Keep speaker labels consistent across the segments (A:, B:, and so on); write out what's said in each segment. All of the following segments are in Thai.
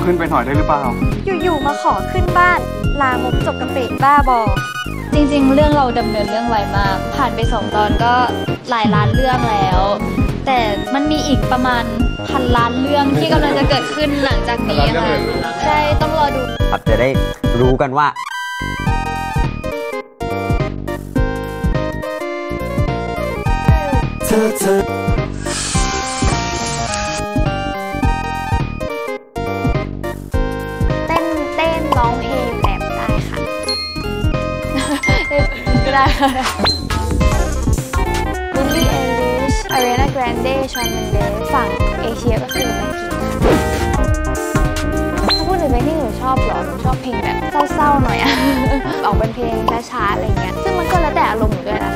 A: เหรอขอขึ้นไปหน่อยได้หรือเปล่า
B: อยู่ๆมาขอขึ้นบ้าน ลามกจกกระเปะบ้าบอ
C: จริงๆ เรื่องเราดำเนินเรื่องไวมาก ผ่านไปสองตอนก็หลายล้านเรื่องแล้ว แต่มันมีอีกประมาณพันล้านเรื่องที่กำลังจะเกิดขึ้นหลังจากนี้ค่ะใช่ต้องรอดู
D: ครับจะได้รู้กันว่า
B: เได้ค่ะ Billie Eilish Ariana Grande Shawn Mendes ฝั่งเอเชียก็คือแบงกิ้งค่ะถ้าพูดถึงเพลงที่หนูชอบหรอหนูชอบเพลงแบบเศร้าๆหน่อยอะออกเป็นเพลงช้าๆอะไรเงี้ย ซึ่งมันก็แล้วแต่อารมณ์หนูด้วยนะ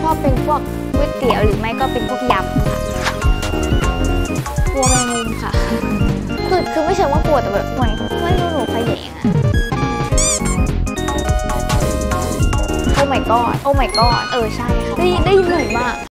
B: ชอบเป็นพวกก๋วยเตี๋ยวหรือไม่ก็เป็นพวกยำค่ะกลัวแมงมุมค่ะ คือคือไม่เชิงว่ากลัวแต่แบบเหมือนไม่รู้ my god โอ้ my god เออใช่ค่ะได้ได้ยินบ่อยมาก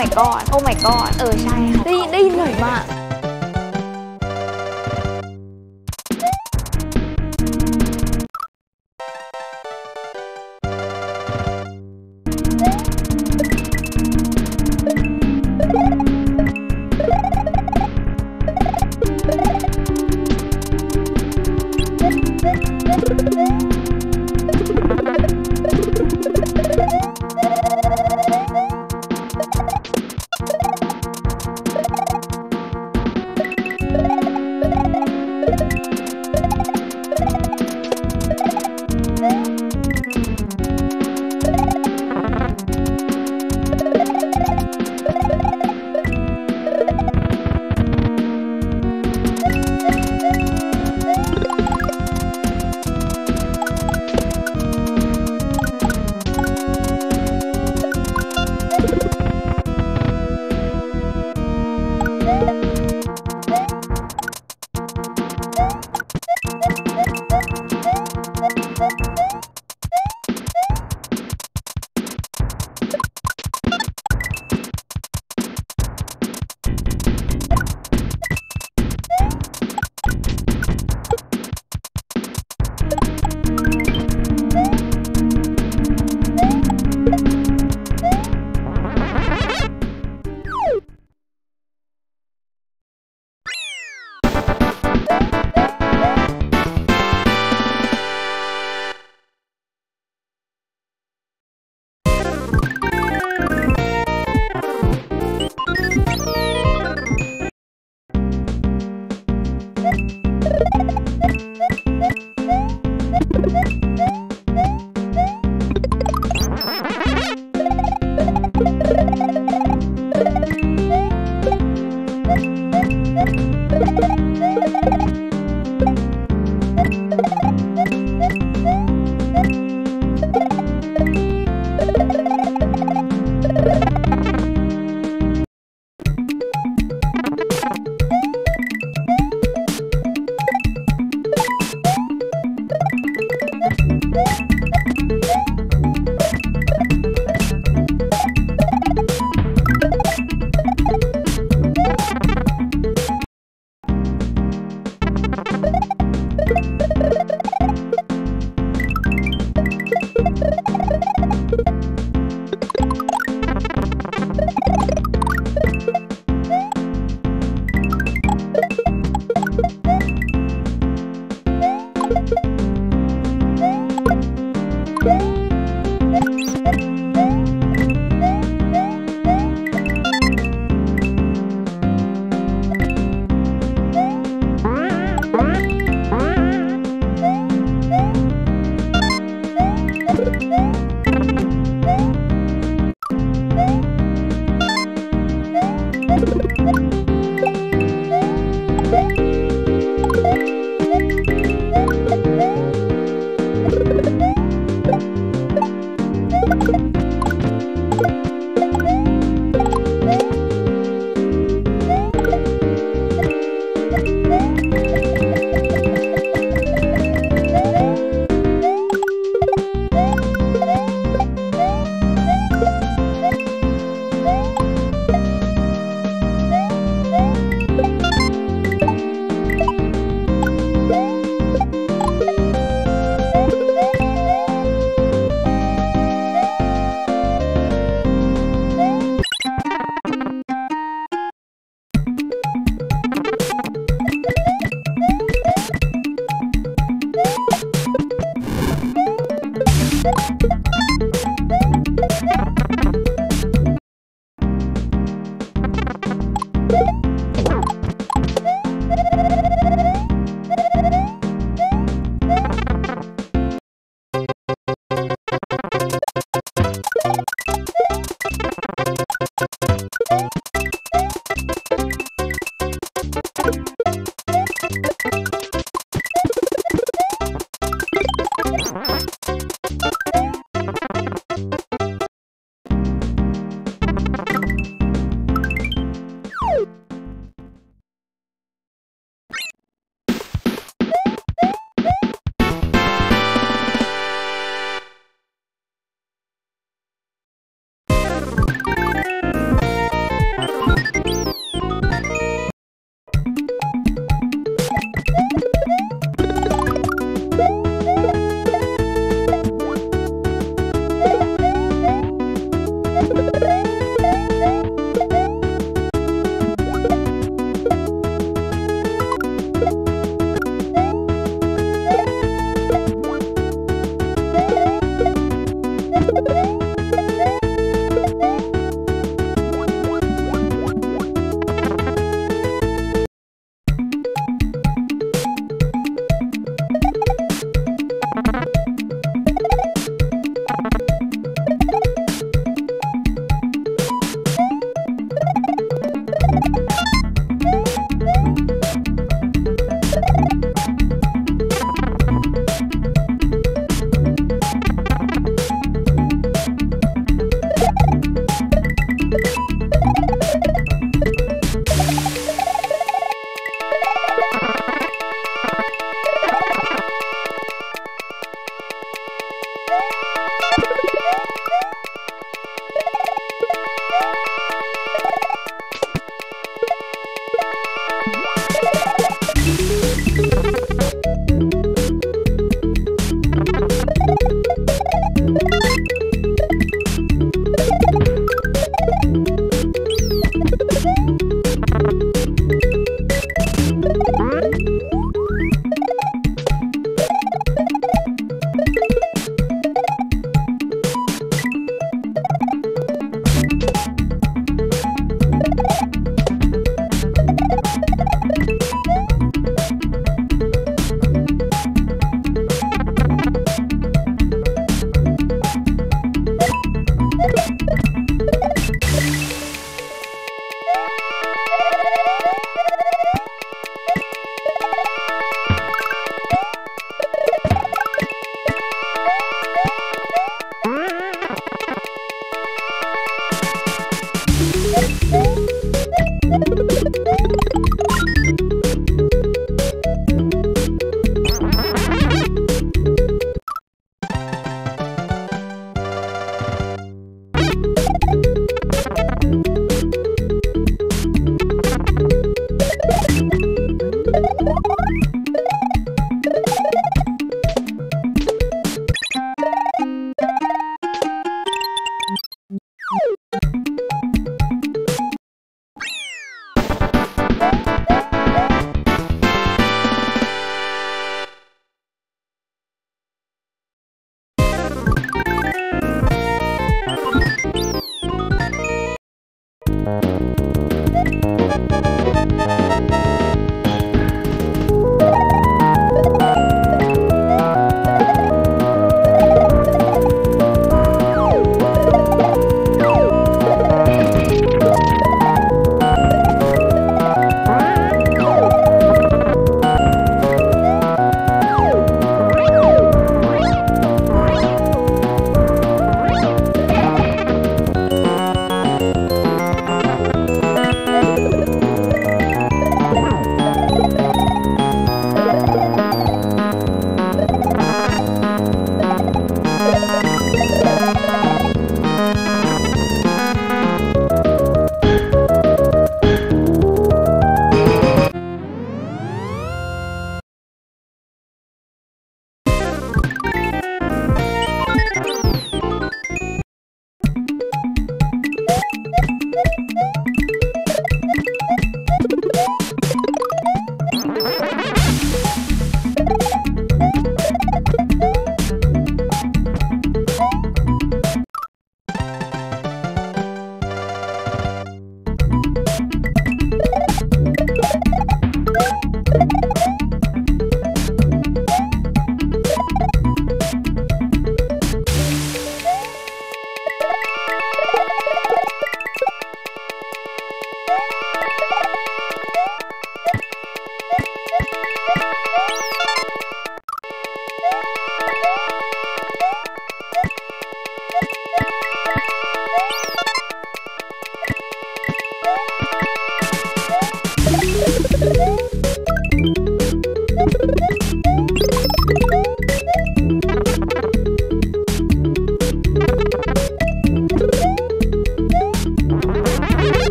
B: my god โอ้ my god เออใช่ค่ะได้ได้ยินบ่อยมาก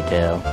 E: detail.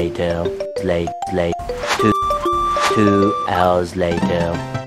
E: Later. Late, late. Two, two hours later.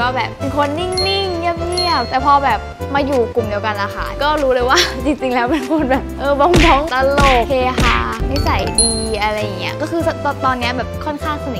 B: ก็แบบเป็นคนนิ่งๆ เงียบๆ แต่พอแบบมาอยู่กลุ่มเดียวกันละค่ะ ก็รู้เลยว่า จริงๆ แล้วเป็นคนแบบเออบองบองๆตลกเฮฮานิสัยดีอะไรอย่างเงี้ย ก็คือตอนตอนนี้แบบค่อนข้างสนิท